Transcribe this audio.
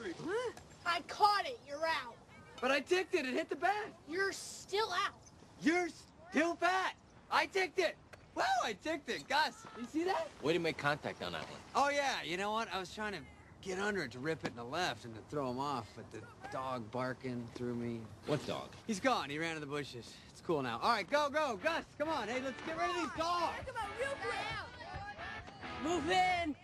Huh? I caught it. You're out. But I ticked it. It hit the bat. You're still out. You're still fat. I ticked it. Wow, I ticked it. Gus, you see that? Way to make contact on that one. Oh, yeah. You know what? I was trying to get under it to rip it in the left and to throw him off, but the dog barking threw me. What dog? He's gone. He ran in the bushes. It's cool now. All right, go, go. Gus, come on. Hey, let's get rid of these dogs. Move in!